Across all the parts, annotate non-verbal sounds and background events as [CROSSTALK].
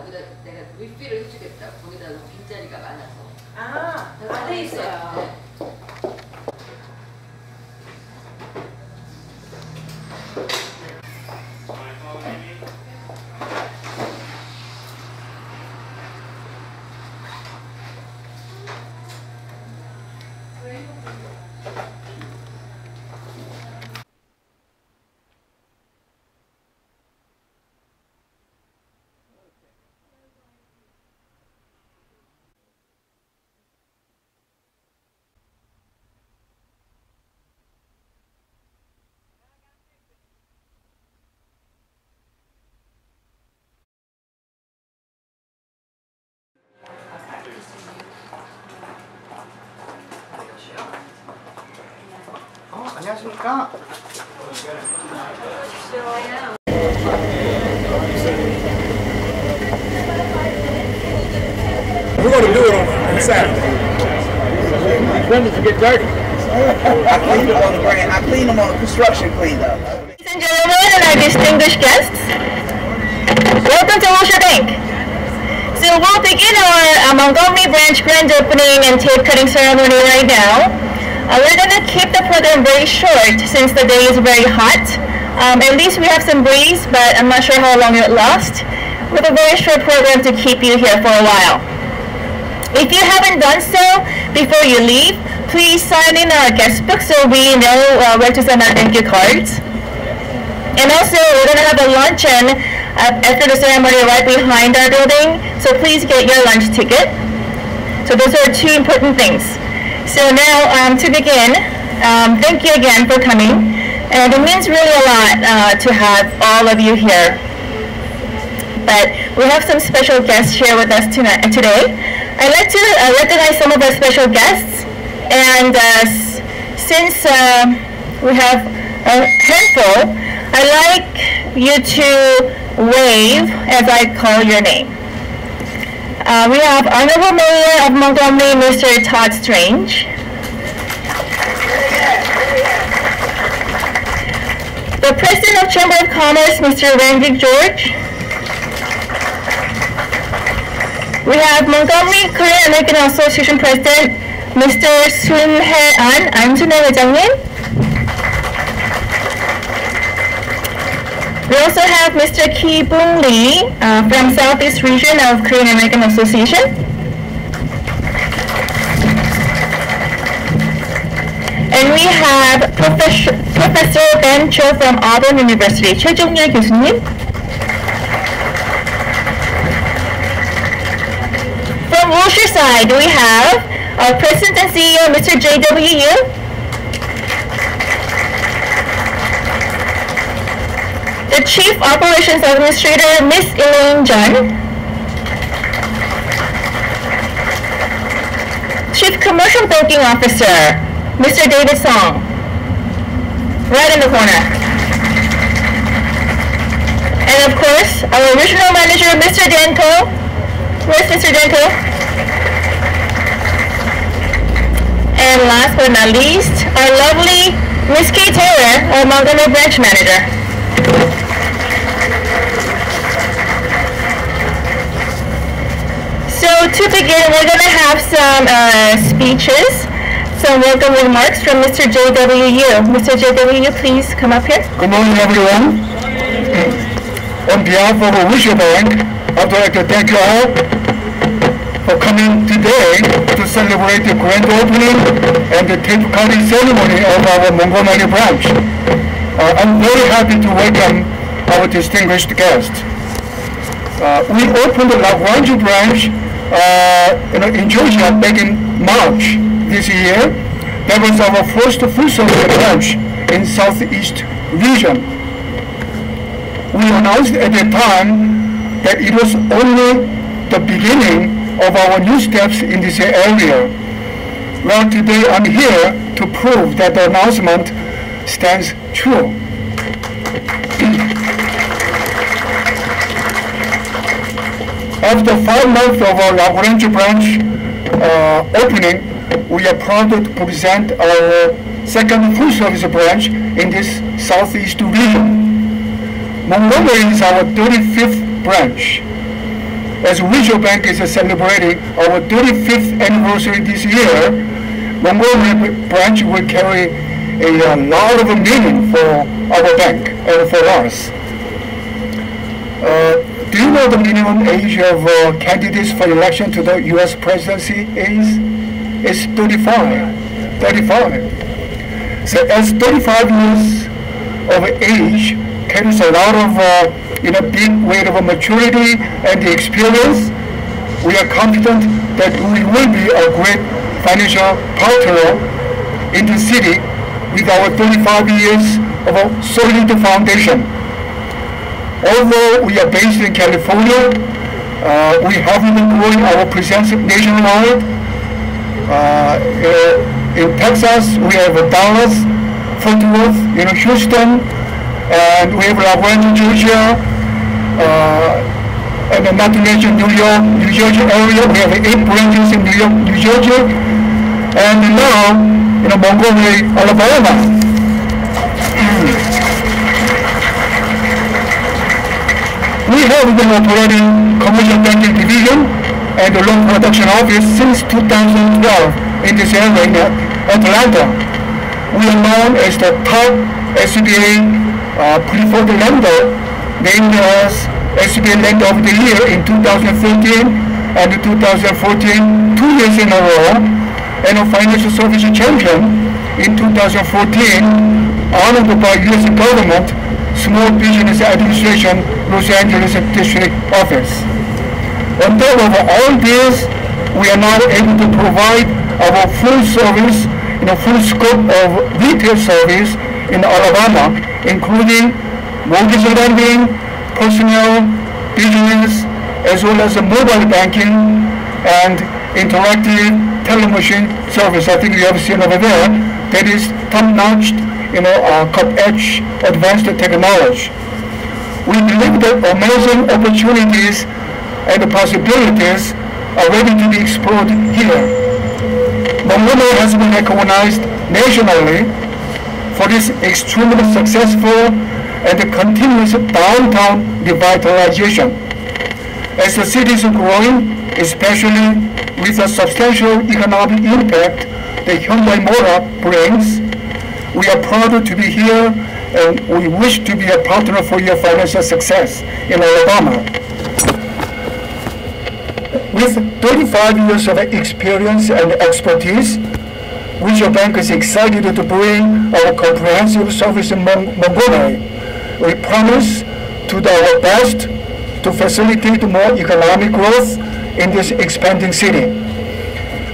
거기다 내가 리필을 해주겠다 거기다 빈자리가 많아서 아, 안돼 있어요. 네. Yes, we got. Still I am. We're going to do it on Saturday. Windows will get dirty. I clean them on the brand. I cleaned them on construction cleanup. Ladies and gentlemen and our distinguished guests, welcome to Wilshire Bank. So we'll begin our uh, Montgomery branch grand opening and tape cutting ceremony right now. Uh, we're going to keep the program very short since the day is very hot. Um, at least we have some breeze, but I'm not sure how long it lasts. With a very short program to keep you here for a while. If you haven't done so before you leave, please sign in our guest book so we know uh, where to send our thank you cards. And also, we're going to have a luncheon uh, after the ceremony right behind our building, so please get your lunch ticket. So those are two important things. So now, um, to begin, um, thank you again for coming. And it means really a lot uh, to have all of you here. But we have some special guests here with us tonight, today. I'd like to uh, recognize some of our special guests. And uh, since uh, we have a handful, I'd like you to wave as I call your name. Uh, we have Honorable Mayor of Montgomery, Mr. Todd Strange. The President of Chamber of Commerce, Mr. Randy George. We have Montgomery Korean American Association President, Mr. Sun Hae-an, 안순혜 회장님. We also have Mr. Ki Boon Lee uh, from Southeast Region of Korean American Association. And we have Professor, Professor Ben Cho from Auburn University. 최종렬 교수님. From Wilshire side, we have our President and CEO, Mr. J.W. Yu. The Chief Operations Administrator, Miss Elaine Jun. Chief Commercial Banking Officer, Mr. David Song. Right in the corner. And of course, our Regional Manager, Mr. Dan Ko. Where's Mr. Dan Ko? And last but not least, our lovely Miss Kay Taylor, our Montgomery Branch Manager. So to begin, we're going to have some uh, speeches, some welcome remarks from Mr. J.W. Yu. Mr. J.W. Yu, please come up here. Good morning, everyone. On behalf of the Wilshire Bank, I'd like to thank you all for coming today to celebrate the grand opening and the tape cutting ceremony of our Montgomery branch. Uh, I'm very happy to welcome our distinguished guests. Uh, we opened the LaGrange branch uh, you know, in Georgia back in March this year, that was our first full launch in Southeast region. We announced at the time that it was only the beginning of our new steps in this area. Well, today I'm here to prove that the announcement stands true. After five months of our LaGrange branch uh, opening, we are proud to present our second full-service branch in this southeast region. Montgomery is our 35th branch. As Regional Bank is celebrating our 35th anniversary this year, Montgomery branch will carry a, uh, lot of meaning for our bank and for us. Uh, do you know the minimum age of uh, candidates for election to the U.S. presidency is? It's 35. 35. So as 35 years of age carries a lot of, uh, you know, big weight of maturity and experience, we are confident that we will be a great financial partner in the city with our 35 years of a solid foundation. Although we are based in California, uh, we have been growing our presence nationwide. Uh, uh, in Texas, we have Dallas, Fort Worth, you know, Houston, and we have LaGrange, Georgia, uh, and not to mention New York, New Jersey area. We have eight branches in New York, New Jersey, and now, you know, Montgomery, Alabama. We have been operating commercial banking division and the loan production office since 2012 in this area in Atlanta. We are known as the top SBA uh, preferred lender, named as SBA Lender of the Year in 2013 and 2014, two years in a row, and a financial Services champion in 2014, honored by U.S. government Small Business Administration, Los Angeles District Office. On top of all this, we are now able to provide our full service, you know, full scope of retail service in Alabama, including mortgage lending, personal, business, as well as mobile banking and interactive teller machine service. I think you have seen over there. That is top-notch you know, uh, cut-edge advanced technology. We believe that amazing opportunities and possibilities are ready to be explored here. Montgomery has been recognized nationally for this extremely successful and continuous downtown revitalization. As the city is growing, especially with the substantial economic impact that Hyundai Motor brings, we are proud to be here and we wish to be a partner for your financial success in Alabama. With 35 years of experience and expertise, Regional Bank is excited to bring our comprehensive service in Mon Montgomery. We promise to do our best to facilitate more economic growth in this expanding city.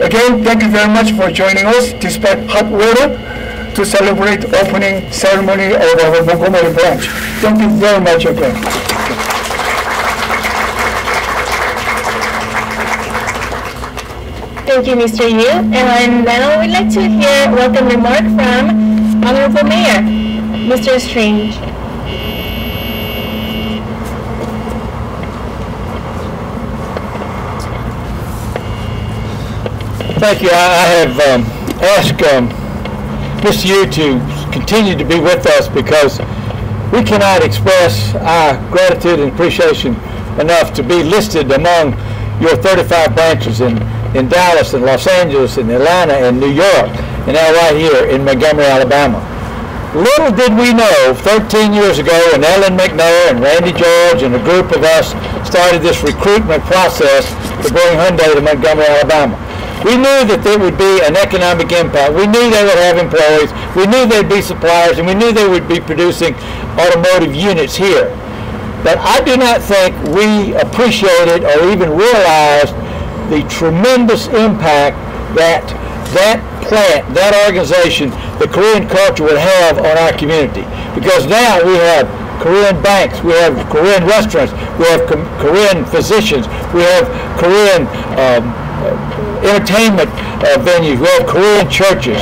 Again, thank you very much for joining us despite hot weather to celebrate opening ceremony of our Montgomery branch. Thank you very much again. Thank you, Mr. Yu. And now we'd like to hear welcome remark from Honorable Mayor, Mr. Strange. Thank you. I I have um, asked um, Mr. Yu to continue to be with us because we cannot express our gratitude and appreciation enough to be listed among your 35 branches in, in Dallas and Los Angeles and Atlanta and New York and now right here in Montgomery, Alabama. Little did we know 13 years ago when Ellen McNair and Randy George and a group of us started this recruitment process to bring Hyundai to Montgomery, Alabama. We knew that there would be an economic impact. We knew they would have employees. We knew there'd be suppliers, and we knew they would be producing automotive units here. But I do not think we appreciated or even realized the tremendous impact that that plant, that organization, the Korean culture would have on our community. Because now we have Korean banks, we have Korean restaurants, we have Korean physicians, we have Korean um, entertainment uh, venues, we have Korean churches.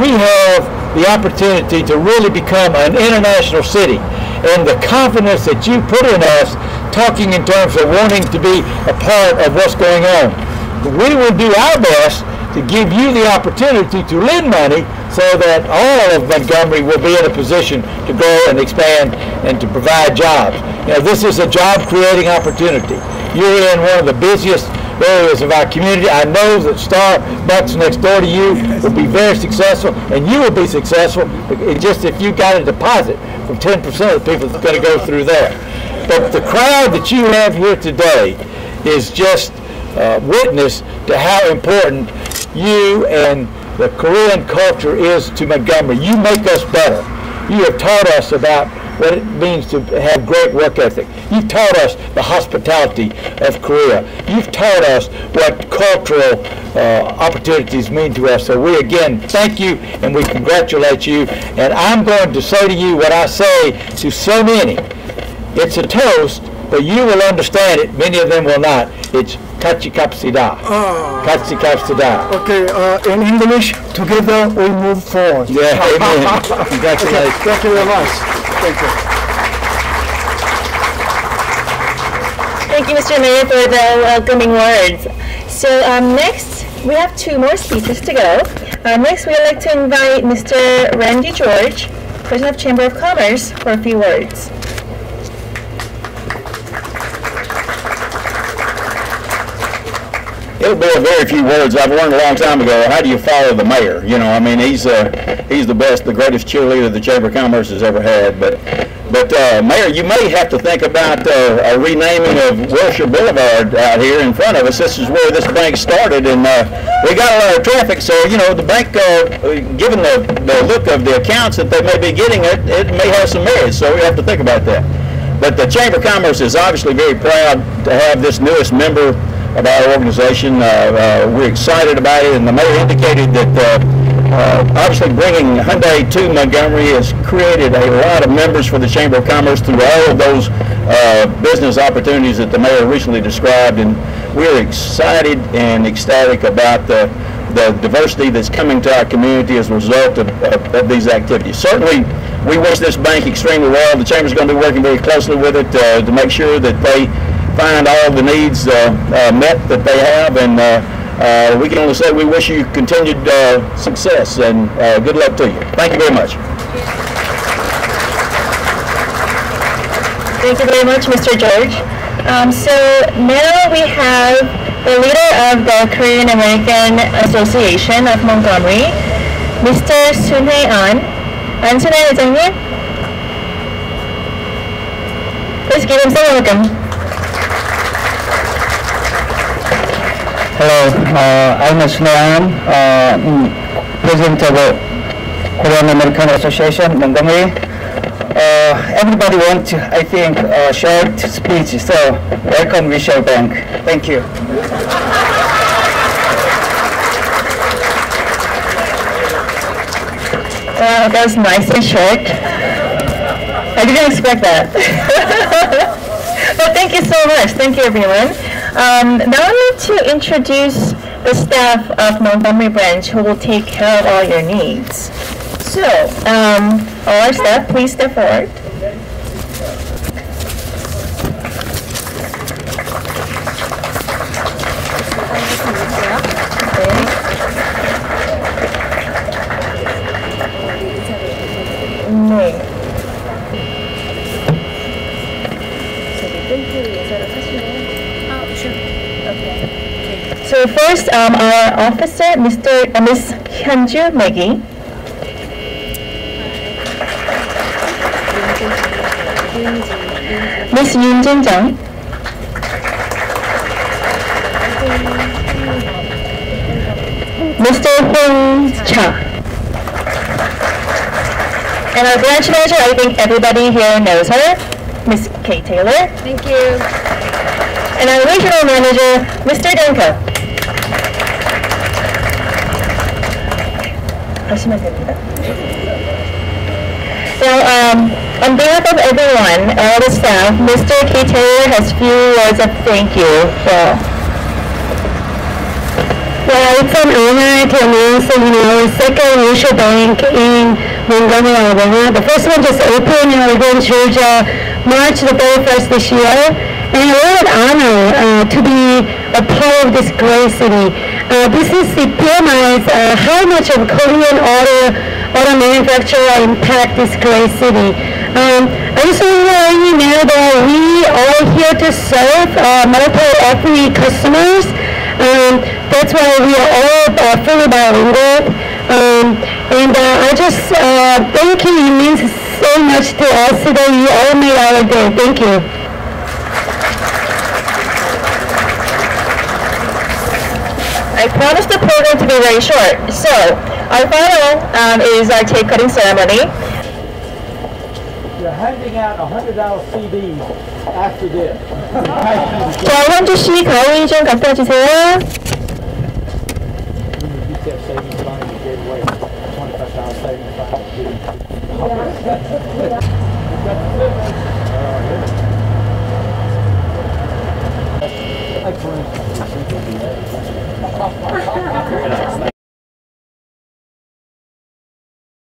We have the opportunity to really become an international city. And the confidence that you put in us, talking in terms of wanting to be a part of what's going on. We will do our best to give you the opportunity to lend money so that all of Montgomery will be in a position to grow and expand and to provide jobs. You know, this is a job creating opportunity. You're in one of the busiest areas of our community. I know that Starbucks next door to you will be very successful, and you will be successful just if you got a deposit from 10% of the people that's going to go through there. But the crowd that you have here today is just uh, witness to how important you and the Korean culture is to Montgomery. You make us better. You have taught us about what it means to have great work ethic. You've taught us the hospitality of Korea. You've taught us what cultural uh, opportunities mean to us. So we again thank you and we congratulate you. And I'm going to say to you what I say to so many. It's a toast, but you will understand it. Many of them will not. It's kachikapsida. Kachikapsida. Okay, uh, in English, together we move forward. Yeah, amen. [LAUGHS] Okay, Congratulations. thank you very much. Thank you. Thank you, Mr. Mayor, for the welcoming words. So um, next, we have two more speeches to go. Uh, next, we would like to invite Mr. Randy George, President of Chamber of Commerce, for a few words. It'll be a very few words. I've learned a long time ago, how do you follow the mayor? You know, I mean, he's, uh, he's the best, the greatest cheerleader the Chamber of Commerce has ever had. But, but, uh, Mayor, you may have to think about, uh, a renaming of Wilshire Boulevard out here in front of us. This is where this bank started and, uh, we got a lot of traffic. So, you know, the bank, uh, given the, the look of the accounts that they may be getting, it, it may have some merit. So we have to think about that. But the Chamber of Commerce is obviously very proud to have this newest member of our organization. Uh, uh, we're excited about it, and the mayor indicated that uh, obviously bringing Hyundai to Montgomery has created a lot of members for the Chamber of Commerce through all of those business opportunities that the mayor recently described, and we're excited and ecstatic about the the diversity that's coming to our community as a result of, of, of these activities. Certainly, we wish this bank extremely well. The Chamber's going to be working very closely with it uh, to make sure that they find all the needs uh, uh, met that they have, and uh, uh, we can only say we wish you continued uh, success and uh, good luck to you. Thank you very much. Thank you very much, Mr. George. Um, so now we have the leader of the Korean American Association of Montgomery, Mr. Sun Hae An. 안순혜 회장님. Please give him some welcome. Hello, uh, I'm Sunayan, uh, mm, President of the Korean American Association, Montgomery. Uh, everybody wants, I think, a short speech, so welcome Wilshire Bank. Thank you. Wow, that was nice and short. I didn't expect that. [LAUGHS] but thank you so much. Thank you, everyone. Um, now I need to introduce the staff of Montgomery branch who will take care of all your needs. So, um, all our staff, please step forward. So first, um, our officer, Mr. Uh, Miss Hyunju Maggie. Miss Yoon Jin Jung. Mr. Hong Cha. And our branch manager, I think everybody here knows her, Miss Kay Taylor. Thank you. And our regional manager, Mr. Dan Ko. So, um, on behalf of everyone, all the staff, Mr. K. Taylor has few words of thank you for. Well, it's an honor to announce, you know, second Mutual Bank in Montgomery, Alabama. The first one just opened in LaGrange, Georgia, March the 31st this year. And what an honor uh, to be a part of this great city. Uh, this is epitomizes uh, how much of Korean auto, auto manufacturer impact this great city. Um, I just want to let you know that we are here to serve uh, multiple ethnic customers. Um, that's why we are all uh, fully bilingual. Um, and uh, I just uh, thank you. It means so much to us that you all made our day. Thank you. I promised the program to be very short. So, our final um, is our cake cutting ceremony. You're handing out $100 CDs after this. [LAUGHS] 자, 현주 씨 가위 좀 갖다 주세요. You ですね。